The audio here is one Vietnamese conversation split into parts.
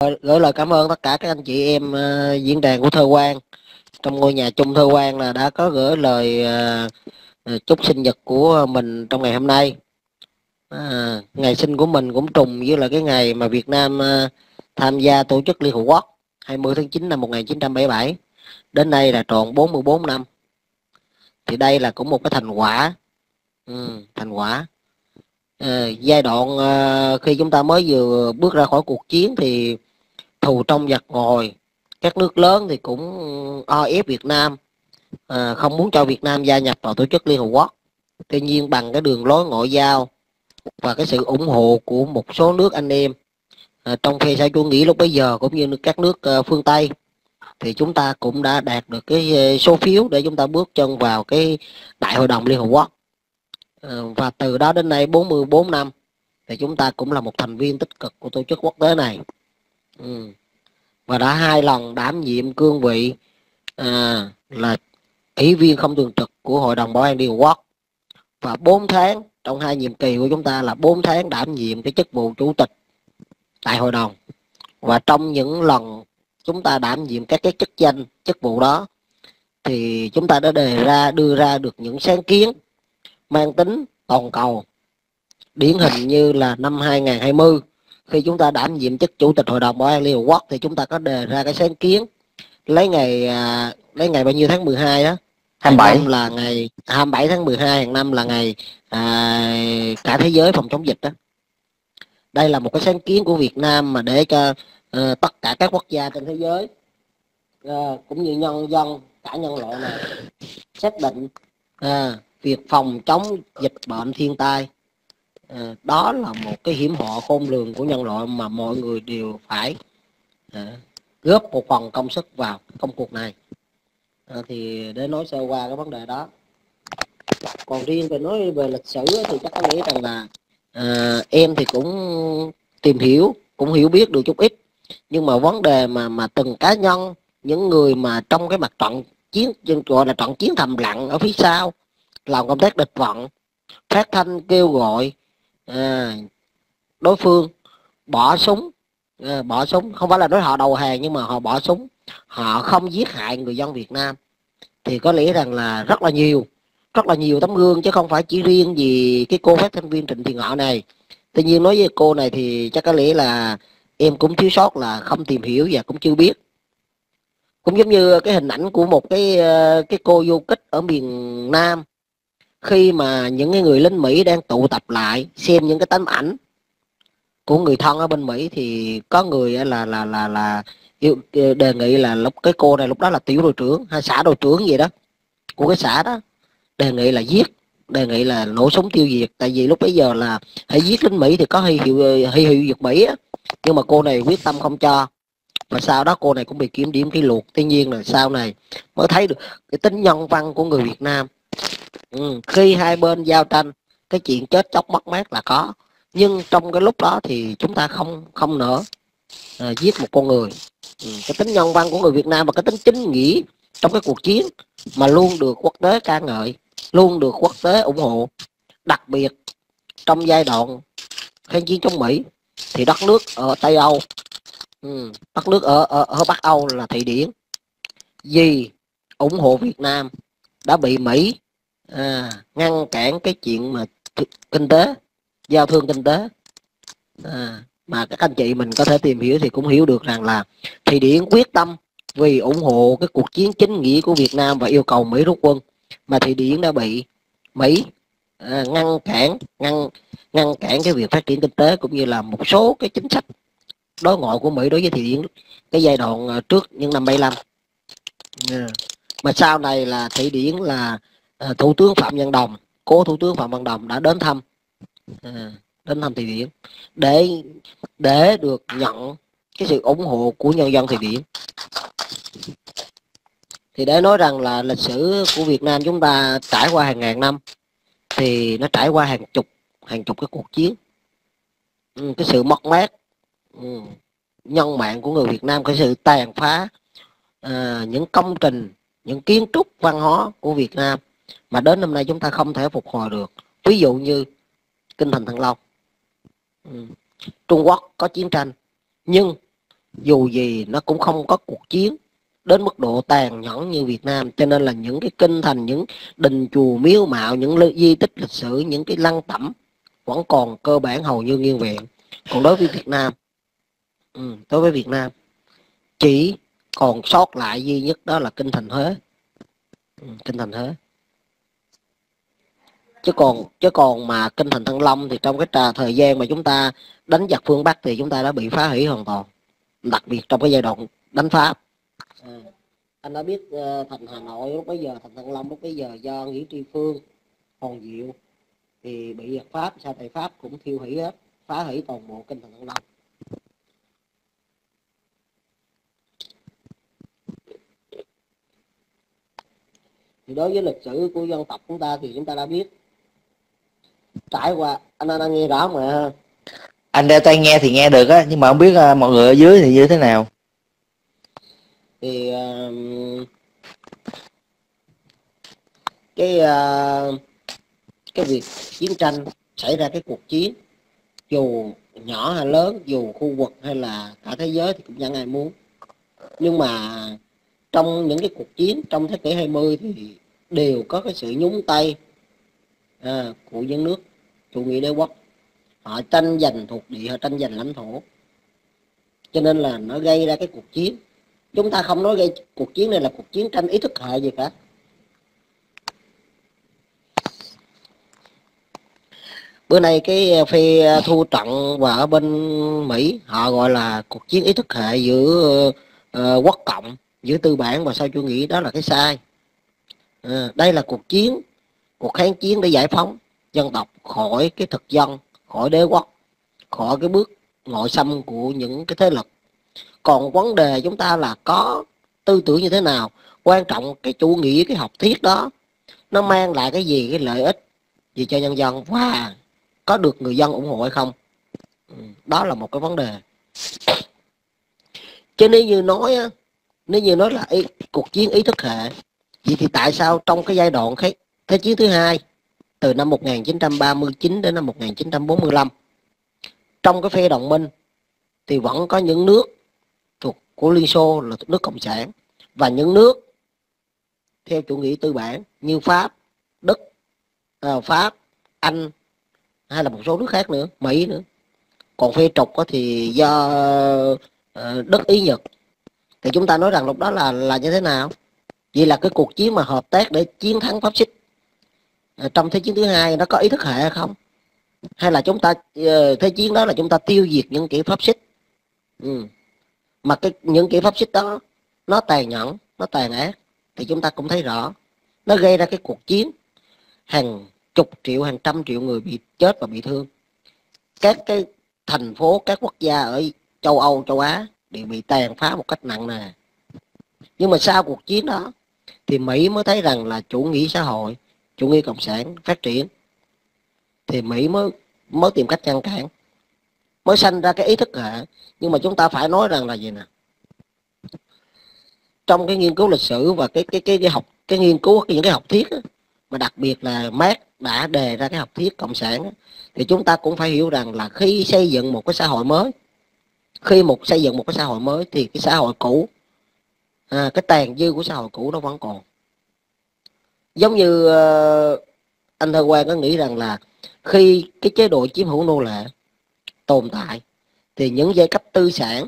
gửi lời cảm ơn tất cả các anh chị em uh, diễn đàn của thơ quan trong ngôi nhà chung thơ quan là đã có gửi lời uh, chúc sinh nhật của mình trong ngày hôm nay. À, ngày sinh của mình cũng trùng với là cái ngày mà Việt Nam uh, tham gia tổ chức Liên Hợp Quốc 20 tháng 9 năm 1977 đến nay là tròn 44 năm. Thì đây là cũng một cái thành quả. Ừ, thành quả. À, giai đoạn à, khi chúng ta mới vừa bước ra khỏi cuộc chiến thì thù trong giặc ngồi. Các nước lớn thì cũng o ép Việt Nam à, không muốn cho Việt Nam gia nhập vào tổ chức Liên Hợp Quốc. Tuy nhiên bằng cái đường lối ngoại giao và cái sự ủng hộ của một số nước anh em à, trong phe xã chủ nghĩa lúc bấy giờ cũng như các nước à, phương Tây thì chúng ta cũng đã đạt được cái số phiếu để chúng ta bước chân vào cái đại hội đồng Liên Hợp Quốc. À, và từ đó đến nay 44 năm thì chúng ta cũng là một thành viên tích cực của tổ chức quốc tế này ừ. và đã hai lần đảm nhiệm cương vị à, là ủy viên không thường trực của hội đồng bảo an liên hợp quốc. Và 4 tháng trong hai nhiệm kỳ của chúng ta là 4 tháng đảm nhiệm cái chức vụ chủ tịch tại hội đồng. Và trong những lần chúng ta đảm nhiệm các cái chức danh chức vụ đó thì chúng ta đã đề ra đưa ra được những sáng kiến mang tính toàn cầu. Điển hình như là năm 2020 khi chúng ta đảm nhiệm chức chủ tịch hội đồng bảo an liên hợp quốc thì chúng ta có đề ra cái sáng kiến. Lấy ngày à, lấy ngày bao nhiêu tháng 12 đó 27 năm là ngày 27 tháng 12 hàng năm là ngày à, cả thế giới phòng chống dịch đó đây là một cái sáng kiến của Việt Nam mà để cho uh, tất cả các quốc gia trên thế giới uh, cũng như nhân dân cả nhân loại này xác định uh, việc phòng chống dịch bệnh thiên tai Ờ, đó là một cái hiểm họa khôn lường của nhân loại mà mọi người đều phải ờ, góp một phần công sức vào công cuộc này. Ờ, thì để nói sơ qua cái vấn đề đó. Còn riêng về nói về lịch sử thì chắc có nghĩ rằng là à, em thì cũng tìm hiểu cũng hiểu biết được chút ít. Nhưng mà vấn đề mà mà từng cá nhân những người mà trong cái mặt trận chiến gọi là trận chiến thầm lặng ở phía sau làm công tác địch vận phát thanh kêu gọi à, đối phương bỏ súng. À, bỏ súng không phải là đối họ đầu hàng nhưng mà họ bỏ súng. Họ không giết hại người dân Việt Nam. Thì có lẽ rằng là rất là nhiều rất là nhiều tấm gương chứ không phải chỉ riêng gì cái cô phát thanh viên Trịnh Thị Ngọ này. Tuy nhiên nói với cô này thì chắc có lẽ là em cũng thiếu sót là không tìm hiểu và cũng chưa biết. Cũng giống như cái hình ảnh của một cái ờ, cái cô du kích ở miền Nam khi mà những cái người lính Mỹ đang tụ tập lại xem những cái tấm ảnh của người thân ở bên Mỹ thì có người là là là là yêu đề nghị là lúc, cái cô này lúc đó là tiểu đội trưởng hay xã đội trưởng gì đó của cái xã đó, đề nghị là giết, đề nghị là nổ súng tiêu diệt. Tại vì lúc bấy giờ là hãy giết lính Mỹ thì có huy hiệu huy hiệu diệt Mỹ á, nhưng mà cô này quyết tâm không cho. Và sau đó cô này cũng bị kiểm điểm kỷ luật. Tuy nhiên là sau này mới thấy được cái tính nhân văn của người Việt Nam ừ, khi hai bên giao tranh cái chuyện chết chóc mất mát là có. Nhưng trong cái lúc đó thì chúng ta không không nỡ à, giết một con người. Ừ, cái tính nhân văn của người Việt Nam và cái tính chính nghĩa trong cái cuộc chiến mà luôn được quốc tế ca ngợi luôn được quốc tế ủng hộ. Đặc biệt trong giai đoạn kháng chiến chống Mỹ thì đất nước ở Tây Âu ừ, đất nước ở, ở ở Bắc Âu là Thụy Điển. Vì ủng hộ Việt Nam đã bị Mỹ à, ngăn cản cái chuyện mà kinh tế giao thương kinh tế à, mà các anh chị mình có thể tìm hiểu thì cũng hiểu được rằng là thì Điển quyết tâm vì ủng hộ cái cuộc chiến chính nghĩa của Việt Nam và yêu cầu Mỹ rút quân mà thì Điển đã bị Mỹ à, ngăn cản ngăn ngăn cản cái việc phát triển kinh tế cũng như là một số cái chính sách đối ngoại của Mỹ đối với Thụy Điển cái giai đoạn à, trước những năm 75 yeah. À, mà sau này là thị Điển là Ờ, thủ tướng Phạm Văn Đồng cố thủ tướng Phạm Văn Đồng đã đến thăm. Ờ, đến thăm Thụy Điển để để được nhận cái sự ủng hộ của nhân dân Thụy Điển. Thì để nói rằng là lịch sử của Việt Nam chúng ta trải qua hàng ngàn năm thì nó trải qua hàng chục hàng chục cái cuộc chiến. Ừ, cái sự mất mát ừ, nhân mạng của người Việt Nam cái sự tàn phá à, những công trình những kiến trúc văn hóa của Việt Nam mà đến năm nay chúng ta không thể phục hồi được. Ví dụ như kinh thành thăng long. Ừ. Trung Quốc có chiến tranh nhưng dù gì nó cũng không có cuộc chiến đến mức độ tàn nhẫn như Việt Nam. Cho nên là những cái kinh thành những đình chùa miếu mạo những di tích lịch sử những cái lăng tẩm vẫn còn cơ bản hầu như nguyên vẹn. Còn đối với Việt Nam ừ, đối với Việt Nam chỉ còn sót lại duy nhất đó là kinh thành Huế. Ừ, kinh thành Huế chứ còn chứ còn mà kinh thành Thăng Long thì trong cái trà thời gian mà chúng ta đánh giặc phương Bắc thì chúng ta đã bị phá hủy hoàn toàn. Đặc biệt trong cái giai đoạn đánh Pháp. À, anh đã biết uh, thành Hà Nội lúc bấy giờ thành Thăng Long lúc bấy giờ do Nguyễn Tri Phương Hòn Diệu thì bị giặc Pháp sao tại Pháp cũng thiêu hủy hết phá hủy toàn bộ kinh thành Thăng Long. Thì đối với lịch sử của dân tộc chúng ta thì chúng ta đã biết trải qua anh anh, anh nghe rõ mà. Anh đeo tai nghe thì nghe được á nhưng mà không biết uh, mọi người ở dưới thì như thế nào? Thì uh, cái uh, cái việc chiến tranh xảy ra cái cuộc chiến dù nhỏ hay lớn dù khu vực hay là cả thế giới thì cũng chẳng ai muốn. Nhưng mà trong những cái cuộc chiến trong thế kỷ 20 thì đều có cái sự nhúng tay à, của những nước chủ nghĩa đế quốc họ tranh giành thuộc địa họ tranh giành lãnh thổ. Cho nên là nó gây ra cái cuộc chiến. Chúng ta không nói gây cuộc chiến này là cuộc chiến tranh ý thức hệ gì cả. Bữa nay cái phi thu trận và ở bên mỹ họ gọi là cuộc chiến ý thức hệ giữa uh, quốc cộng giữa tư bản và sao chủ nghĩa. Đó là cái sai. À, đây là cuộc chiến cuộc kháng chiến để giải phóng dân tộc khỏi cái thực dân khỏi đế quốc khỏi cái bước ngoại xâm của những cái thế lực. Còn vấn đề chúng ta là có tư tưởng như thế nào? Quan trọng cái chủ nghĩa cái học thuyết đó nó mang lại cái gì cái lợi ích gì cho nhân dân và có được người dân ủng hộ hay không? Ừ, đó là một cái vấn đề. Chứ nếu như nói á, nếu như nói là ý, cuộc chiến ý thức hệ vậy thì tại sao trong cái giai đoạn thế chiến thứ hai từ năm 1939 đến năm 1945 trong cái phe đồng minh thì vẫn có những nước thuộc của Liên Xô là nước cộng sản và những nước theo chủ nghĩa tư bản như Pháp, Đức, à, Pháp, Anh hay là một số nước khác nữa, Mỹ nữa. Còn phe trục thì do ờ, Đức, Ý, Nhật thì chúng ta nói rằng lúc đó là là như thế nào? Vậy là cái cuộc chiến mà hợp tác để chiến thắng pháp xích Ờ, trong thế chiến thứ hai nó có ý thức hệ hay không? Hay là chúng ta ờ, thế chiến đó là chúng ta tiêu diệt những kỹ pháp xích? Ừ. mà cái, những kỹ pháp xích đó, nó tàn nhẫn, nó tàn ác, thì chúng ta cũng thấy rõ. Nó gây ra cái cuộc chiến. Hàng chục triệu, hàng trăm triệu người bị chết và bị thương. Các cái thành phố, các quốc gia ở châu Âu, châu Á đều bị tàn phá một cách nặng nề. Nhưng mà sau cuộc chiến đó, thì Mỹ mới thấy rằng là chủ nghĩa xã hội chủ nghĩa cộng sản phát triển thì mỹ mới mới tìm cách ngăn cản mới sanh ra cái ý thức hệ. Nhưng mà chúng ta phải nói rằng là gì nè? Trong cái nghiên cứu lịch sử và cái cái cái, cái học cái nghiên cứu những cái học thuyết đó, mà đặc biệt là Marx đã đề ra cái học thuyết cộng sản đó, thì chúng ta cũng phải hiểu rằng là khi xây dựng một cái xã hội mới khi một xây dựng một cái xã hội mới thì cái xã hội cũ à, cái tàn dư của xã hội cũ nó vẫn còn giống như uh, anh thơ quan có nghĩ rằng là khi cái chế độ chiếm hữu nô lệ tồn tại thì những giai cấp tư sản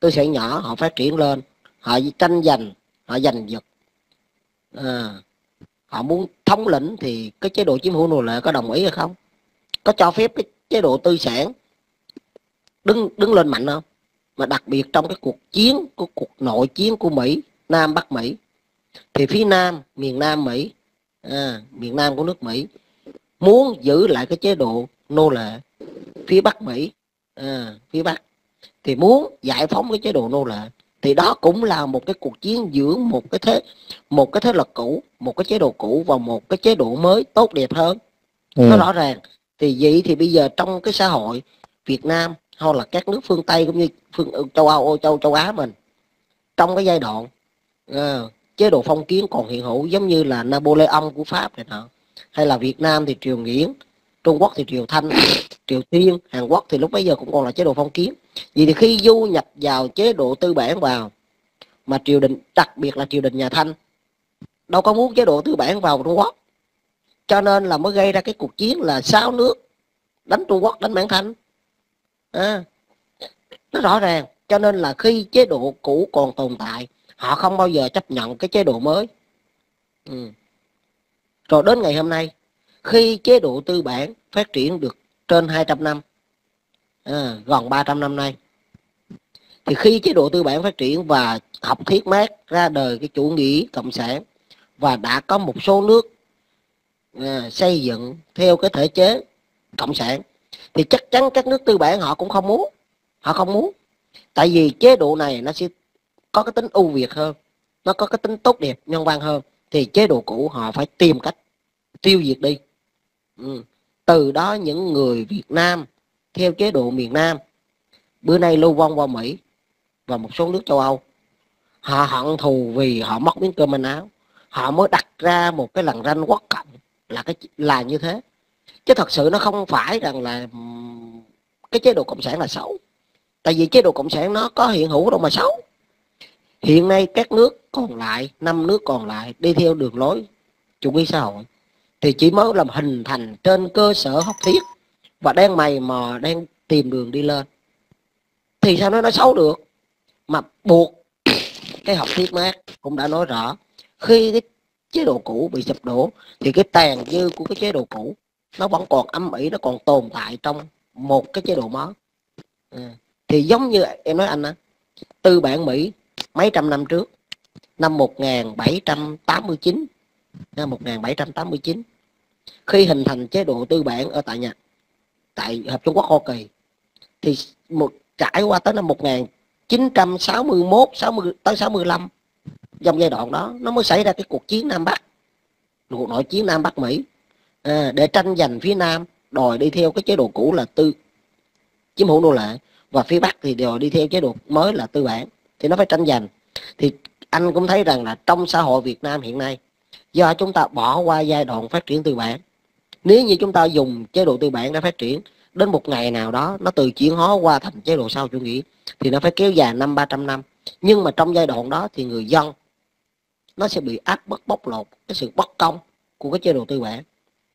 tư sản nhỏ họ phát triển lên họ tranh giành họ giành giật. À, họ muốn thống lĩnh thì cái chế độ chiếm hữu nô lệ có đồng ý hay không? Có cho phép cái chế độ tư sản đứng đứng lên mạnh không? Mà đặc biệt trong cái cuộc chiến của cuộc nội chiến của Mỹ Nam Bắc Mỹ thì phía nam miền nam mỹ à, miền nam của nước mỹ muốn giữ lại cái chế độ nô lệ phía bắc mỹ à, phía bắc thì muốn giải phóng cái chế độ nô lệ thì đó cũng là một cái cuộc chiến giữa một cái thế một cái thế lực cũ một cái chế độ cũ và một cái chế độ mới tốt đẹp hơn ừ. nó rõ ràng thì vậy thì bây giờ trong cái xã hội Việt Nam hoặc là các nước phương Tây cũng như phương châu Âu châu châu Á mình trong cái giai đoạn à, chế độ phong kiến còn hiện hữu giống như là Napoleon của Pháp này nọ hay là Việt Nam thì triều Nguyễn Trung Quốc thì triều Thanh Triều thiên Hàn Quốc thì lúc bấy giờ cũng còn là chế độ phong kiến. Vì thì khi du nhập vào chế độ tư bản vào mà triều đình đặc biệt là triều đình nhà Thanh đâu có muốn chế độ tư bản vào Trung Quốc. Cho nên là mới gây ra cái cuộc chiến là sáu nước đánh Trung Quốc đánh Mãn Thanh. À, nó rõ ràng. Cho nên là khi chế độ cũ còn tồn tại họ không bao giờ chấp nhận cái chế độ mới. Ừ. rồi đến ngày hôm nay khi chế độ tư bản phát triển được trên 200 năm à, gần 300 năm nay thì khi chế độ tư bản phát triển và học thuyết mát ra đời cái chủ nghĩa cộng sản và đã có một số nước à, xây dựng theo cái thể chế cộng sản thì chắc chắn các nước tư bản họ cũng không muốn. Họ không muốn. Tại vì chế độ này nó sẽ có cái tính ưu việt hơn, nó có cái tính tốt đẹp, nhân văn hơn, thì chế độ cũ họ phải tìm cách tiêu diệt đi. Ừ. từ đó những người Việt Nam theo chế độ miền Nam, bữa nay lưu vong qua Mỹ và một số nước châu Âu, họ hận thù vì họ mất miếng cơm manh áo. Họ mới đặt ra một cái lằn ranh quốc cộng là cái, là như thế. Chứ thật sự nó không phải rằng là cái chế độ cộng sản là xấu. Tại vì chế độ cộng sản nó có hiện hữu đâu mà xấu hiện nay các nước còn lại, năm nước còn lại đi theo đường lối chủ nghĩa xã hội thì chỉ mới làm hình thành trên cơ sở học thuyết và đang mày mò, đang tìm đường đi lên. Thì sao nó nói xấu được? Mà buộc cái học thuyết mát cũng đã nói rõ. Khi cái chế độ cũ bị sụp đổ thì cái tàn dư của cái chế độ cũ nó vẫn còn âm ỉ, nó còn tồn tại trong một cái chế độ mới. À. thì giống như em nói anh á, tư bản Mỹ mấy trăm năm trước năm 1789 năm 1789 khi hình thành chế độ tư bản ở tại nhà tại Hợp Trung Quốc Hoa Kỳ thì một trải qua tới năm 1961 60 tới 65 trong giai đoạn đó nó mới xảy ra cái cuộc chiến Nam Bắc cuộc nội chiến Nam Bắc Mỹ à, để tranh giành phía Nam đòi đi theo cái chế độ cũ là tư chiếm hữu nô lệ và phía Bắc thì đòi đi theo chế độ mới là tư bản thì nó phải tranh giành. Thì anh cũng thấy rằng là trong xã hội Việt Nam hiện nay, do chúng ta bỏ qua giai đoạn phát triển tư bản, nếu như chúng ta dùng chế độ tư bản để phát triển, đến một ngày nào đó nó từ chuyển hóa qua thành chế độ sau chủ nghĩa, thì nó phải kéo dài năm, ba trăm năm. Nhưng mà trong giai đoạn đó thì người dân, nó sẽ bị áp bức bóc lột cái sự bất công của cái chế độ tư bản.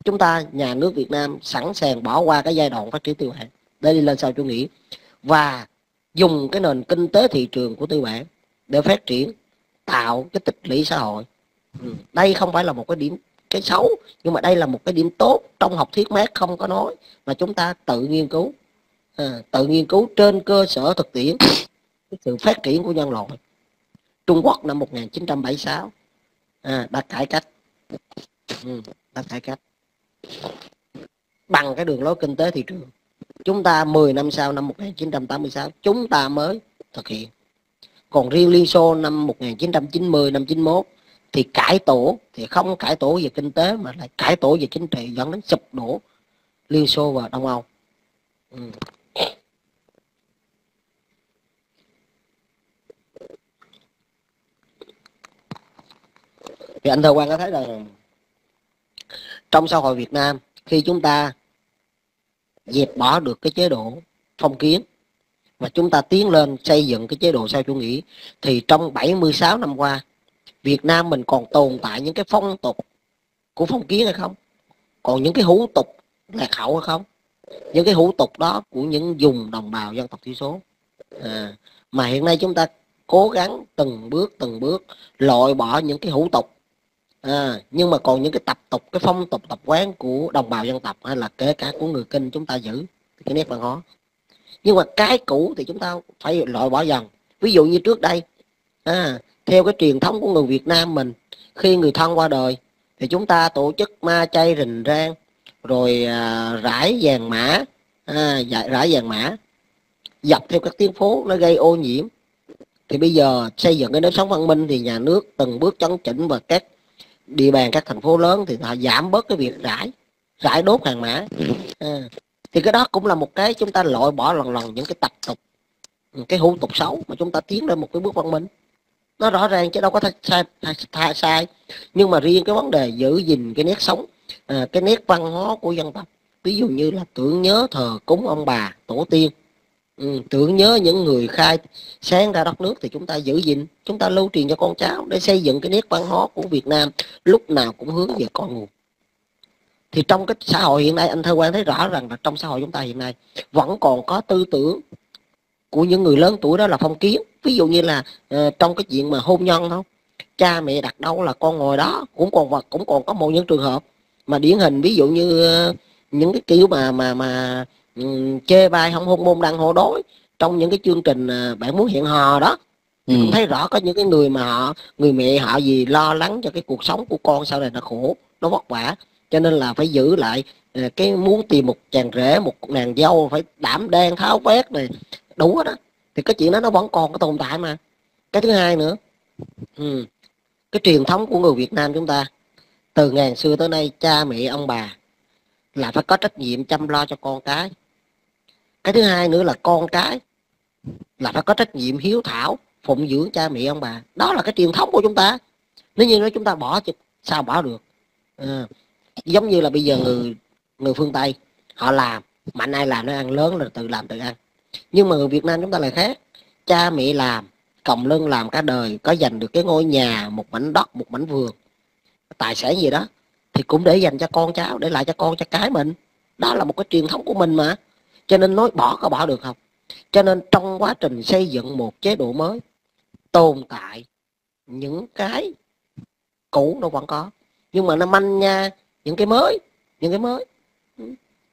Chúng ta, nhà nước Việt Nam sẵn sàng bỏ qua cái giai đoạn phát triển tư bản để đi lên sau chủ nghĩa. Và dùng cái nền kinh tế thị trường của tư bản để phát triển tạo cái tịch lũy xã hội. Ừ. đây không phải là một cái điểm cái xấu nhưng mà đây là một cái điểm tốt trong học thuyết mát không có nói mà chúng ta tự nghiên cứu. À, tự nghiên cứu trên cơ sở thực tiễn cái sự phát triển của nhân loại. Trung Quốc năm 1976 à, đã cải cách. Ừ, đã cải cách. Bằng cái đường lối kinh tế thị trường chúng ta 10 năm sau, năm 1986 chúng ta mới thực hiện còn riêng Liên Xô năm 1990 năm 91 thì cải tổ, thì không cải tổ về kinh tế mà lại cải tổ về chính trị, dẫn đến sụp đổ Liên Xô và Đông Âu ừ. thì anh thơ Quang có thấy là trong xã hội Việt Nam, khi chúng ta dẹp bỏ được cái chế độ phong kiến. Và chúng ta tiến lên xây dựng cái chế độ sao chủ nghĩa. Thì trong 76 năm qua Việt Nam mình còn tồn tại những cái phong tục của phong kiến hay không? Còn những cái hủ tục lạc hậu hay không? Những cái hủ tục đó của những vùng đồng bào dân tộc thiểu số. À, mà hiện nay chúng ta cố gắng từng bước từng bước loại bỏ những cái hủ tục à, nhưng mà còn những cái tập tục cái phong tục tập quán của đồng bào dân tộc hay là kể cả của người kinh chúng ta giữ cái nét văn hóa. Nhưng mà cái cũ thì chúng ta phải loại bỏ dần. Ví dụ như trước đây à, theo cái truyền thống của người Việt Nam mình khi người thân qua đời thì chúng ta tổ chức ma chay rình rang rồi à, rải vàng mã à, dạ, rải vàng mã dọc theo các tuyến phố nó gây ô nhiễm. Thì bây giờ xây dựng cái nếp sống văn minh thì nhà nước từng bước chấn chỉnh và các địa bàn các thành phố lớn thì họ giảm bớt cái việc rải rải đốt hàng mã à, thì cái đó cũng là một cái chúng ta loại bỏ lần lần những cái tập tục cái hủ tục xấu mà chúng ta tiến lên một cái bước văn minh nó rõ ràng chứ đâu có sai, sai, sai. nhưng mà riêng cái vấn đề giữ gìn cái nét sống à, cái nét văn hóa của dân tộc ví dụ như là tưởng nhớ thờ cúng ông bà tổ tiên ừ, tưởng nhớ những người khai sáng ra đất nước thì chúng ta giữ gìn chúng ta lưu truyền cho con cháu để xây dựng cái nét văn hóa của Việt Nam lúc nào cũng hướng về con người. Thì trong cái xã hội hiện nay anh thơ quan thấy rõ rằng là trong xã hội chúng ta hiện nay vẫn còn có tư tưởng của những người lớn tuổi đó là phong kiến. Ví dụ như là uh, trong cái chuyện mà hôn nhân không cha mẹ đặt đâu là con ngồi đó cũng còn vật cũng còn có một những trường hợp mà điển hình. Ví dụ như uh, những cái kiểu mà mà mà chê bai không hôn môn đang hộ đối trong những cái chương trình uh, bạn muốn hẹn hò đó. Ừ. cũng thấy rõ có những cái người mà họ người mẹ họ gì lo lắng cho cái cuộc sống của con sau này nó khổ nó vất vả. Cho nên là phải giữ lại cái muốn tìm một chàng rể một nàng dâu phải đảm đang tháo vét này đủ hết đó thì cái chuyện đó nó vẫn còn có tồn tại mà. Cái thứ hai nữa ừ, cái truyền thống của người Việt Nam chúng ta từ ngàn xưa tới nay cha mẹ ông bà là phải có trách nhiệm chăm lo cho con cái cái thứ hai nữa là con cái là phải có trách nhiệm hiếu thảo phụng dưỡng cha mẹ ông bà. Đó là cái truyền thống của chúng ta. Nếu như nói chúng ta bỏ chứ sao bỏ được? À, giống như là bây giờ người người phương tây họ làm mạnh ai làm nó ăn lớn là tự làm tự ăn. Nhưng mà người Việt Nam chúng ta lại khác. Cha mẹ làm còng lưng làm cả đời có dành được cái ngôi nhà một mảnh đất một mảnh vườn tài sản gì đó thì cũng để dành cho con cháu để lại cho con cho cái mình. Đó là một cái truyền thống của mình mà cho nên nói bỏ có bỏ được không? Cho nên trong quá trình xây dựng một chế độ mới, tồn tại những cái cũ nó vẫn có. Nhưng mà nó manh nha những cái mới, những cái mới. Ừ.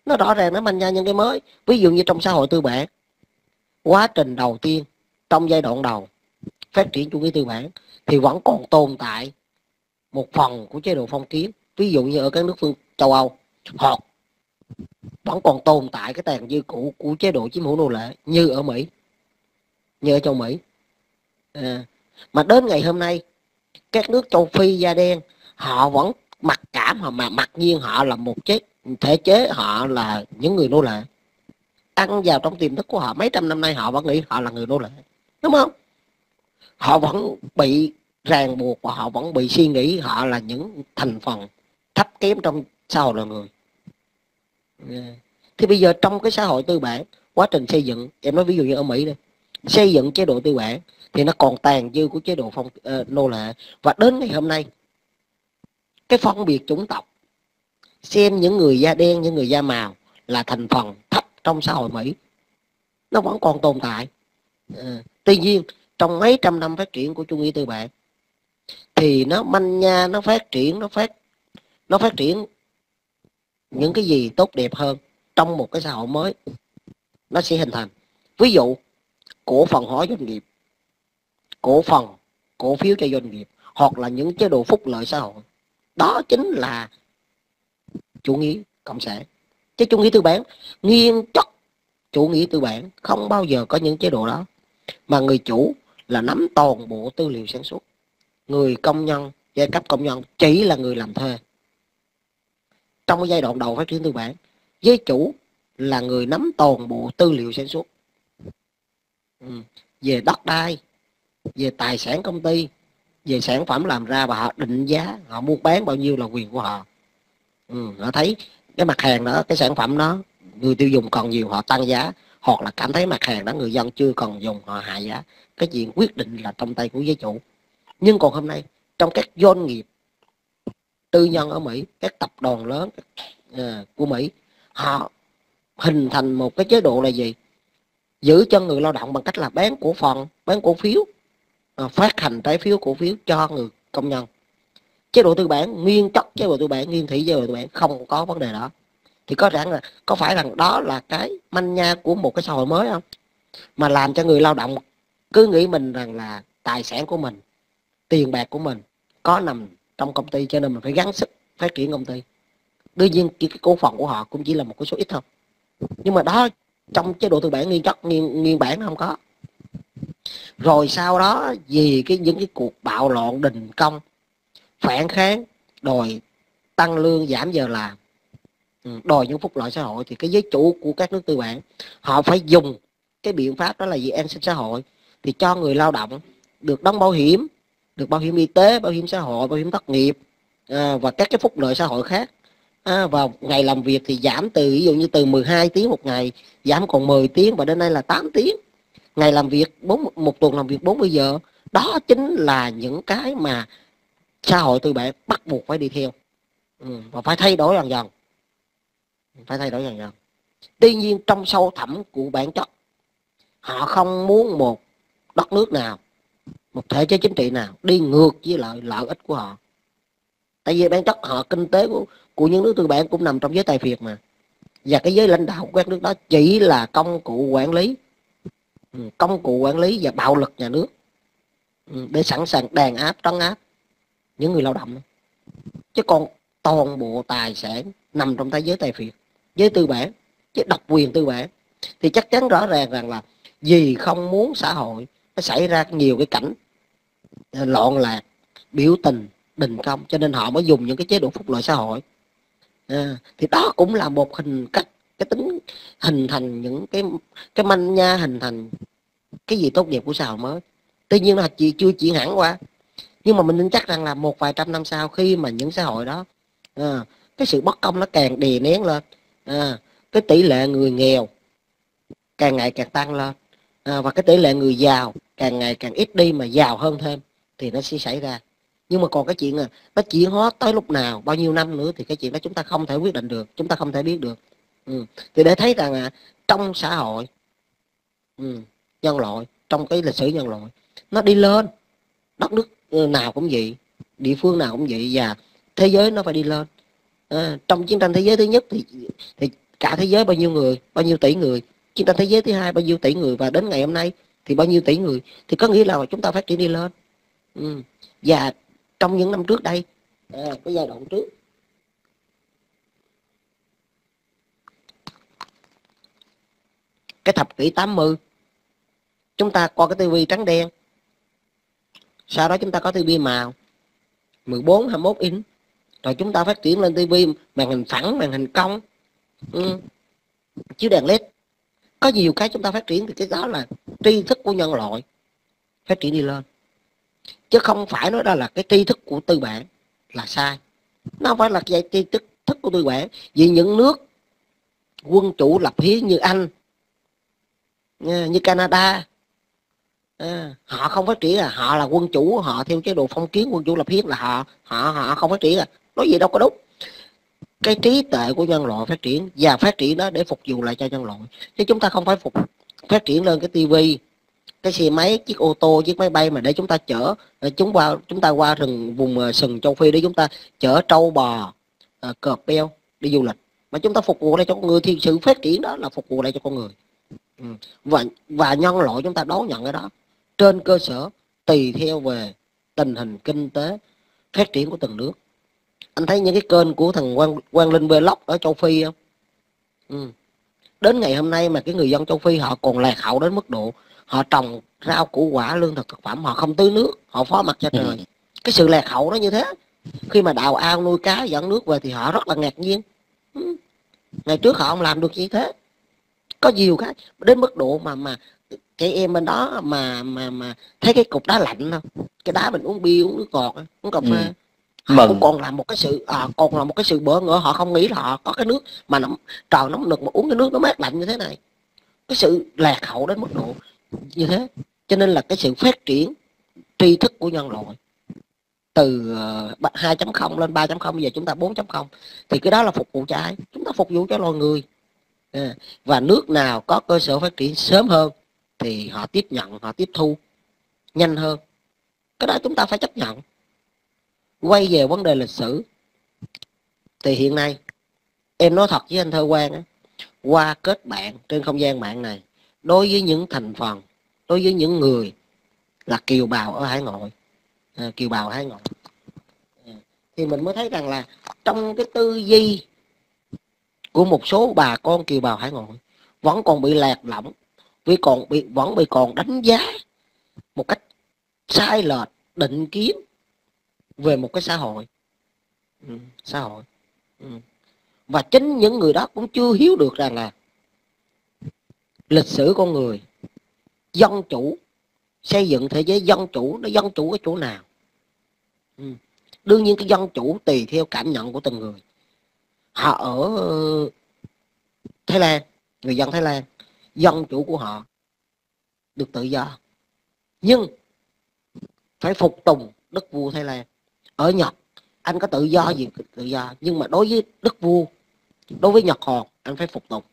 Nó rõ ràng nó manh nha những cái mới. Ví dụ như trong xã hội tư bản, quá trình đầu tiên trong giai đoạn đầu phát triển chủ nghĩa tư bản thì vẫn còn tồn tại một phần của chế độ phong kiến. Ví dụ như ở các nước phương châu Âu hoặc vẫn còn tồn tại cái tàn dư cũ của chế độ chiếm hữu nô lệ như ở Mỹ. Như ở châu Mỹ. À, mà đến ngày hôm nay các nước châu Phi da đen họ vẫn mặc cảm họ mà mặc nhiên họ là một chế thể chế họ là những người nô lệ. Ăn vào trong tiềm thức của họ mấy trăm năm nay họ vẫn nghĩ họ là người nô lệ. Đúng không? Họ vẫn bị ràng buộc và họ vẫn bị suy nghĩ họ là những thành phần thấp kém trong xã hội là người. Dạ. thì bây giờ trong cái xã hội tư bản quá trình xây dựng em nói ví dụ như ở mỹ đây xây dựng chế độ tư bản thì nó còn tàn dư của chế độ phong uh, nô lệ. Và đến ngày hôm nay cái phân biệt chủng tộc xem những người da đen những người da màu là thành phần thấp trong xã hội Mỹ. Nó vẫn còn tồn tại. À, tuy nhiên trong mấy trăm năm phát triển của chủ nghĩa tư bản thì nó manh nha nó phát triển nó phát nó phát triển những cái gì tốt đẹp hơn trong một cái xã hội mới, nó sẽ hình thành. Ví dụ, cổ phần hóa doanh nghiệp, cổ phần, cổ phiếu cho doanh nghiệp, hoặc là những chế độ phúc lợi xã hội, đó chính là chủ nghĩa cộng sản. Chứ chủ nghĩa tư bản, nguyên chất chủ nghĩa tư bản không bao giờ có những chế độ đó. Mà người chủ là nắm toàn bộ tư liệu sản xuất. Người công nhân, giai cấp công nhân chỉ là người làm thuê trong cái giai đoạn đầu phát triển tư bản giới chủ là người nắm toàn bộ tư liệu sản xuất ừ. về đất đai, về tài sản công ty, về sản phẩm làm ra và họ định giá, họ mua bán bao nhiêu là quyền của họ ừ. họ thấy cái mặt hàng đó, cái sản phẩm đó, người tiêu dùng còn nhiều, họ tăng giá, hoặc là cảm thấy mặt hàng đó người dân chưa còn dùng, họ hạ giá cái chuyện quyết định là trong tay của giới chủ nhưng còn hôm nay, trong các doanh nghiệp tư nhân ở Mỹ các tập đoàn lớn à, của Mỹ họ hình thành một cái chế độ là gì? Giữ cho người lao động bằng cách là bán cổ phần bán cổ phiếu à, phát hành trái phiếu cổ phiếu cho người công nhân. Chế độ tư bản nguyên chất chế độ tư bản nguyên thủy chế độ tư bản không có vấn đề đó. Thì có rằng là có phải rằng đó là cái manh nha của một cái xã hội mới không? Mà làm cho người lao động cứ nghĩ mình rằng là tài sản của mình tiền bạc của mình có nằm trong công ty cho nên mình phải gắng sức phát triển công ty. Đương nhiên cái, cái cổ phần của họ cũng chỉ là một cái số ít thôi. Nhưng mà đó trong chế độ tư bản nguyên chất nguyên, nguyên bản không có. Rồi sau đó vì cái những cái cuộc bạo loạn đình công phản kháng đòi tăng lương giảm giờ làm ừ, đòi những phúc lợi xã hội thì cái giới chủ của các nước tư bản họ phải dùng cái biện pháp đó là gì? An sinh xã hội. Thì cho người lao động được đóng bảo hiểm được bảo hiểm y tế bảo hiểm xã hội bảo hiểm thất nghiệp à, và các cái phúc lợi xã hội khác. À, vào ngày làm việc thì giảm từ ví dụ như từ 12 tiếng một ngày giảm còn 10 tiếng và đến nay là 8 tiếng. Ngày làm việc bốn một tuần làm việc 40 giờ. Đó chính là những cái mà xã hội tư bản bắt buộc phải đi theo. Ừ, và phải thay đổi dần dần. Phải thay đổi dần dần. Tuy nhiên trong sâu thẳm của bản chất họ không muốn một đất nước nào một thể chế chính trị nào đi ngược với lợi lợi ích của họ. Tại vì bản chất họ kinh tế của, của những nước tư bản cũng nằm trong giới tài phiệt mà. Và cái giới lãnh đạo của các nước đó chỉ là công cụ quản lý. Ừ, công cụ quản lý và bạo lực nhà nước. Ừ, để sẵn sàng đàn áp trấn áp những người lao động. Chứ còn toàn bộ tài sản nằm trong thế giới tài phiệt giới tư bản chứ độc quyền tư bản thì chắc chắn rõ ràng rằng là vì không muốn xã hội nó xảy ra nhiều cái cảnh ờ, loạn lạc biểu tình đình công cho nên họ mới dùng những cái chế độ phúc lợi xã hội. À, thì đó cũng là một hình cách cái tính hình thành những cái cái manh nha hình thành cái gì tốt đẹp của xã hội mới. Tuy nhiên là chị chưa chuyển hẳn qua. Nhưng mà mình tin chắc rằng là một vài trăm năm sau khi mà những xã hội đó à, cái sự bất công nó càng đè nén lên à, cái tỷ lệ người nghèo càng ngày càng tăng lên à, và cái tỷ lệ người giàu càng ngày càng ít đi mà giàu hơn thêm thì nó sẽ xảy ra nhưng mà còn cái chuyện là nó chuyển hóa tới lúc nào bao nhiêu năm nữa thì cái chuyện đó chúng ta không thể quyết định được chúng ta không thể biết được ừ. thì để thấy rằng à, trong xã hội ừ, nhân loại trong cái lịch sử nhân loại nó đi lên đất nước ừ, nào cũng vậy địa phương nào cũng vậy và thế giới nó phải đi lên à, trong chiến tranh thế giới thứ nhất thì thì cả thế giới bao nhiêu người bao nhiêu tỷ người chiến tranh thế giới thứ hai bao nhiêu tỷ người và đến ngày hôm nay thì bao nhiêu tỷ người thì có nghĩa là chúng ta phát triển đi lên. Ừ. và trong những năm trước đây à, cái giai đoạn trước. Cái thập kỷ 80 chúng ta coi cái tivi trắng đen. Sau đó chúng ta có tivi màu 14 21 inch. Rồi chúng ta phát triển lên tivi màn hình phẳng màn hình cong. Ừ. chiếu đèn led có nhiều cái chúng ta phát triển thì cái đó là tri thức của nhân loại phát triển đi lên. Chứ không phải nói đó là cái tri thức của tư bản là sai. Nó không phải là cái tri thức thức của tư bản. Vì những nước quân chủ lập hiến như anh như canada à, họ không phát triển à họ là quân chủ họ theo chế độ phong kiến quân chủ lập hiến là họ họ họ không phát triển à. Nói gì đâu có đúng cái trí tuệ của nhân loại phát triển và phát triển đó để phục vụ lại cho nhân loại. Chứ chúng ta không phải phục phát triển lên cái tivi cái xe máy chiếc ô tô chiếc máy bay mà để chúng ta chở ờ, chúng qua chúng ta qua rừng vùng ờ, sừng châu phi để chúng ta chở trâu bò uh, cọp beo đi du lịch. Mà chúng ta phục vụ lại cho con người thì sự phát triển đó là phục vụ lại cho con người. Ừ. và và nhân loại chúng ta đón nhận cái đó trên cơ sở tùy theo về tình hình kinh tế phát triển của từng nước anh thấy những cái kênh của thằng quang quang linh vlog ở châu phi không? Ừ. đến ngày hôm nay mà cái người dân châu phi họ còn lạc hậu đến mức độ họ trồng rau củ quả lương thực thực phẩm họ không tưới nước họ phó mặt cho trời. Ừ. cái sự lạc hậu nó như thế khi mà đào ao nuôi cá dẫn nước về thì họ rất là ngạc nhiên. Ừ. ngày trước họ không làm được như thế. Có nhiều cái đến mức độ mà mà trẻ em bên đó mà mà mà thấy cái cục đá lạnh không? Cái đá mình uống bia uống nước ngọt uống cà phê. ừ họ cũng còn là một cái sự à, còn là một cái sự bỡ ngỡ họ không nghĩ là họ có cái nước mà nó trời nóng nực mà uống cái nước nó mát lạnh như thế này. Cái sự lạc hậu đến mức độ như thế. Cho nên là cái sự phát triển tri thức của nhân loại từ uh, 2.0 lên 3.0 bây giờ chúng ta 4.0 thì cái đó là phục vụ cho ai? Chúng ta phục vụ cho loài người. À, và nước nào có cơ sở phát triển sớm hơn thì họ tiếp nhận họ tiếp thu nhanh hơn. Cái đó chúng ta phải chấp nhận quay về vấn đề lịch sử. Thì hiện nay em nói thật với anh thơ quan á, qua kết bạn trên không gian mạng này đối với những thành phần đối với những người là kiều bào ở hải ngoại à, kiều bào hải ngoại. À, thì mình mới thấy rằng là trong cái tư duy của một số bà con kiều bào hải ngoại vẫn còn bị lạc lõng vì còn bị vẫn bị còn đánh giá một cách sai lệch định kiến về một cái xã hội. Ừ, xã hội. Ừ. và chính những người đó cũng chưa hiếu được rằng là lịch sử con người dân chủ xây dựng thế giới dân chủ nó dân chủ ở chỗ nào? Ừ. đương nhiên cái dân chủ tùy theo cảm nhận của từng người. Họ ở Thái Lan người dân Thái Lan dân chủ của họ được tự do. Nhưng phải phục tùng đức vua Thái Lan ở Nhật anh có tự do gì tự do. Nhưng mà đối với đức vua đối với Nhật Hòn anh phải phục tùng.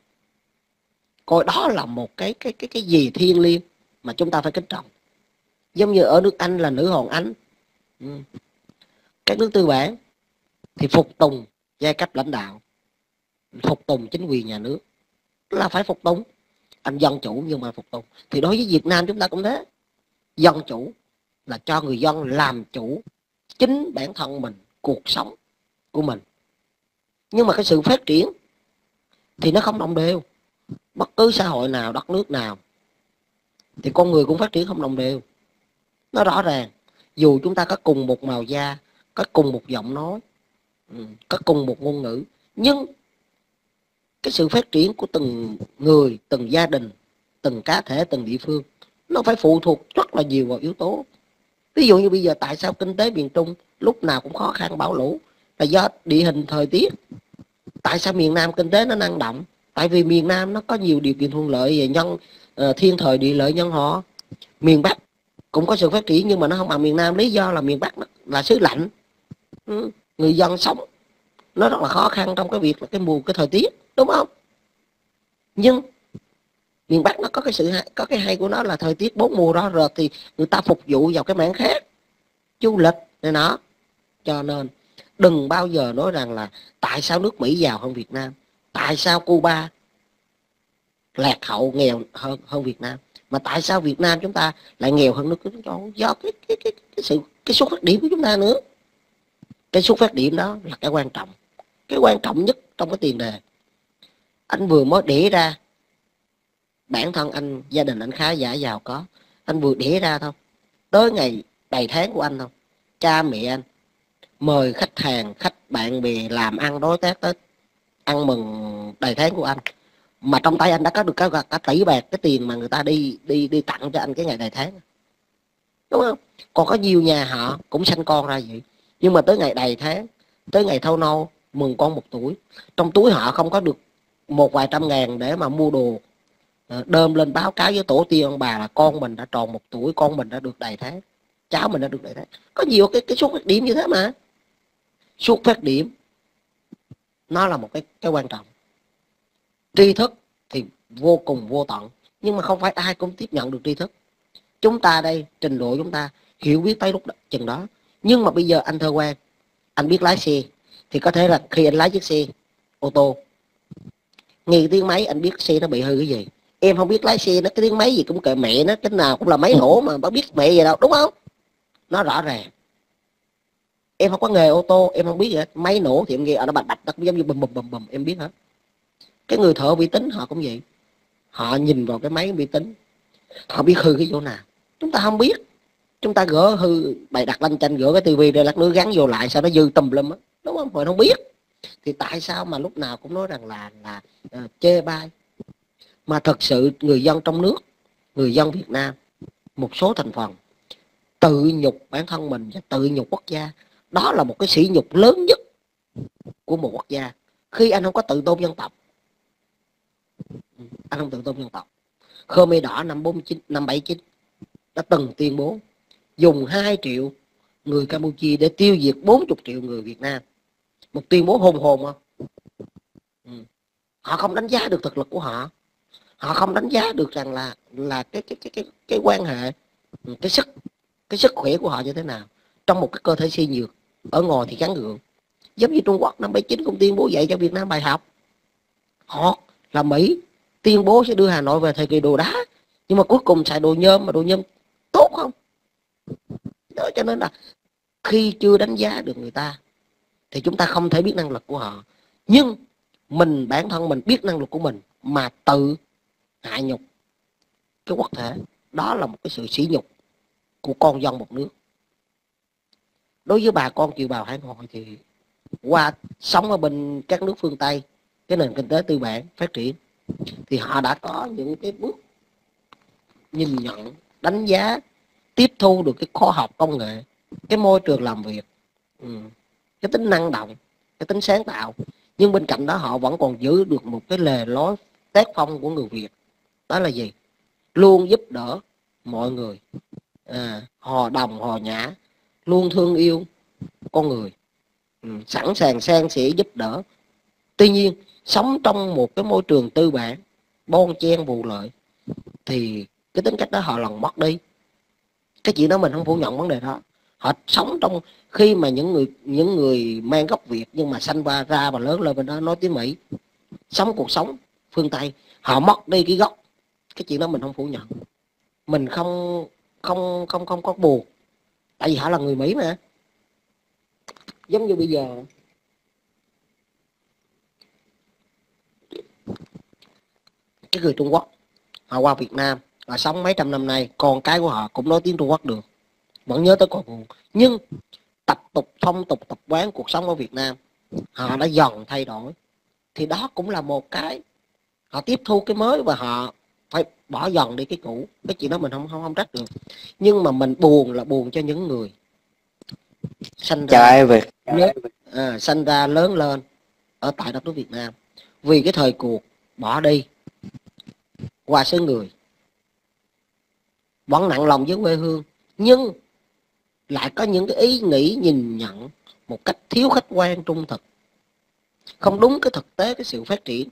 Coi đó là một cái cái cái cái gì thiêng liêng mà chúng ta phải kính trọng. Giống như ở nước Anh là nữ hoàng Anh ừ. các nước tư bản thì phục tùng giai cấp lãnh đạo phục tùng chính quyền nhà nước. Là phải phục tùng. Anh dân chủ nhưng mà phục tùng. Thì đối với Việt Nam chúng ta cũng thế. Dân chủ là cho người dân làm chủ chính bản thân mình, cuộc sống của mình. Nhưng mà cái sự phát triển thì nó không đồng đều. Bất cứ xã hội nào, đất nước nào thì con người cũng phát triển không đồng đều. Nó rõ ràng, dù chúng ta có cùng một màu da, có cùng một giọng nói ừ, có cùng một ngôn ngữ, nhưng cái sự phát triển của từng người, từng gia đình, từng cá thể, từng địa phương nó phải phụ thuộc rất là nhiều vào yếu tố ví dụ như bây giờ tại sao kinh tế miền trung lúc nào cũng khó khăn bão lũ? Là do địa hình thời tiết. Tại sao miền nam kinh tế nó năng động? Tại vì miền nam nó có nhiều điều kiện thuận lợi về nhân uh, thiên thời địa lợi nhân họ. Miền bắc cũng có sự phát triển nhưng mà nó không bằng miền nam. Lý do là miền bắc là xứ lạnh. Ừ, người dân sống nó rất là khó khăn trong cái việc là cái mùa cái thời tiết đúng không? Nhưng miền bắc nó có cái sự có cái hay của nó là thời tiết bốn mùa đó rồi thì người ta phục vụ vào cái mảng khác. Du lịch này nó cho nên đừng bao giờ nói rằng là tại sao nước mỹ giàu hơn việt nam? Tại sao cuba lạc hậu nghèo hơn hơn việt nam? Mà tại sao việt nam chúng ta lại nghèo hơn nước châu do cái cái cái, cái sự cái xuất phát điểm của chúng ta nữa. Cái xuất phát điểm đó là cái quan trọng. Cái quan trọng nhất trong cái tiền đề. Anh vừa mới để ra bản thân anh gia đình anh khá giả giàu có. Anh vừa để ra thôi. Tới ngày đầy tháng của anh thôi. Cha mẹ anh mời khách hàng khách bạn bè làm ăn đối tác tới ăn mừng đầy tháng của anh. Mà trong tay anh đã có được cả, cả tỷ bạc cái tiền mà người ta đi đi đi tặng cho anh cái ngày đầy tháng. Đúng không? Còn có nhiều nhà họ cũng sanh con ra vậy. Nhưng mà tới ngày đầy tháng tới ngày thâu nâu mừng con một tuổi. Trong túi họ không có được một vài trăm ngàn để mà mua đồ Ờ, đơm lên báo cáo với tổ tiên ông bà là con mình đã tròn một tuổi con mình đã được đầy tháng cháu mình đã được đầy tháng có nhiều cái cái xuất phát điểm như thế mà. Xuất phát điểm nó là một cái cái quan trọng. Tri thức thì vô cùng vô tận nhưng mà không phải ai cũng tiếp nhận được tri thức. Chúng ta đây trình độ chúng ta hiểu biết tới lúc đó, chừng đó. Nhưng mà bây giờ anh thơ quen anh biết lái xe thì có thể là khi anh lái chiếc xe ô tô nghe tiếng máy anh biết xe nó bị hư cái gì em không biết lái xe nó cái tiếng máy gì cũng kệ mẹ nó cái nào cũng là máy nổ mà bác biết mẹ gì đâu đúng không? Nó rõ ràng. Em không có nghề ô tô em không biết gì hết. Máy nổ thì em nghe ở nó bạch bạch nó cũng giống như bùm bùm bùm bùm em biết hết. Cái người thợ vi tính họ cũng vậy. Họ nhìn vào cái máy vi tính họ biết hư cái chỗ nào. Chúng ta không biết. Chúng ta gỡ hư bày đặt lanh chanh gỡ cái tivi để lát nữa gắn vô lại sao nó dư tùm lum á đúng không? Mọi không biết. Thì tại sao mà lúc nào cũng nói rằng là là uh, chê bai? Mà thật sự người dân trong nước, người dân Việt Nam, một số thành phần, tự nhục bản thân mình và tự nhục quốc gia, đó là một cái sỉ nhục lớn nhất của một quốc gia. Khi anh không có tự tôn dân tộc, anh không tự tôn dân tộc. Khmer đỏ năm 49 năm 79 đã từng tuyên bố dùng 2 triệu người Campuchia để tiêu diệt 40 triệu người Việt Nam. Một tuyên bố hùng hồn không ừ. họ không đánh giá được thực lực của họ họ không đánh giá được rằng là là cái cái cái cái, cái quan hệ cái sức cái sức khỏe của họ như thế nào. Trong một cái cơ thể suy nhược ở ngồi thì gắn gượng. Giống như Trung Quốc năm 79 cũng tuyên bố dạy cho Việt Nam bài học. Họ là Mỹ tuyên bố sẽ đưa Hà Nội về thời kỳ đồ đá. Nhưng mà cuối cùng xài đồ nhôm mà đồ nhôm tốt không? Đó cho nên là khi chưa đánh giá được người ta thì chúng ta không thể biết năng lực của họ. Nhưng mình bản thân mình biết năng lực của mình mà tự hại nhục cái quốc thể. Đó là một cái sự sỉ nhục của con dân một nước. Đối với bà con kiều bào hải ngoại thì qua sống ở bên các nước phương tây, cái nền kinh tế tư bản phát triển, thì họ đã có những cái bước nhìn nhận, đánh giá, tiếp thu được cái khoa học công nghệ, cái môi trường làm việc ừ. cái tính năng động, cái tính sáng tạo. Nhưng bên cạnh đó họ vẫn còn giữ được một cái lề lối tác phong của người Việt đó là gì? Luôn giúp đỡ mọi người. À, hò đồng hò nhã luôn thương yêu con người. Ừ, sẵn sàng san sẻ giúp đỡ. Tuy nhiên sống trong một cái môi trường tư bản bon chen vụ lợi thì cái tính cách đó họ lần mất đi. Cái chuyện đó mình không phủ nhận vấn đề đó. Họ sống trong khi mà những người những người mang gốc Việt nhưng mà sanh ra ra và lớn lên bên đó nói tiếng Mỹ. Sống cuộc sống phương Tây họ mất đi cái gốc cái chuyện đó mình không phủ nhận. Mình không không không không có buồn. Tại vì họ là người Mỹ mà. Giống như bây giờ. Cái người Trung Quốc, họ qua Việt Nam, họ sống mấy trăm năm nay, con cái của họ cũng nói tiếng Trung Quốc được. Vẫn nhớ tới cội nguồn nhưng, tập tục, phong tục, tập quán, cuộc sống ở Việt Nam, họ đã dần thay đổi. Thì đó cũng là một cái, họ tiếp thu cái mới và họ phải bỏ dần đi cái cũ. Cái chuyện đó mình không không không trách được. Nhưng mà mình buồn là buồn cho những người sanh ra Việt lớn, à, sanh ra lớn lên ở tại đất nước Việt Nam. Vì cái thời cuộc bỏ đi qua xứ người. Vẫn nặng lòng với quê hương nhưng lại có những cái ý nghĩ nhìn nhận một cách thiếu khách quan trung thực. Không đúng cái thực tế cái sự phát triển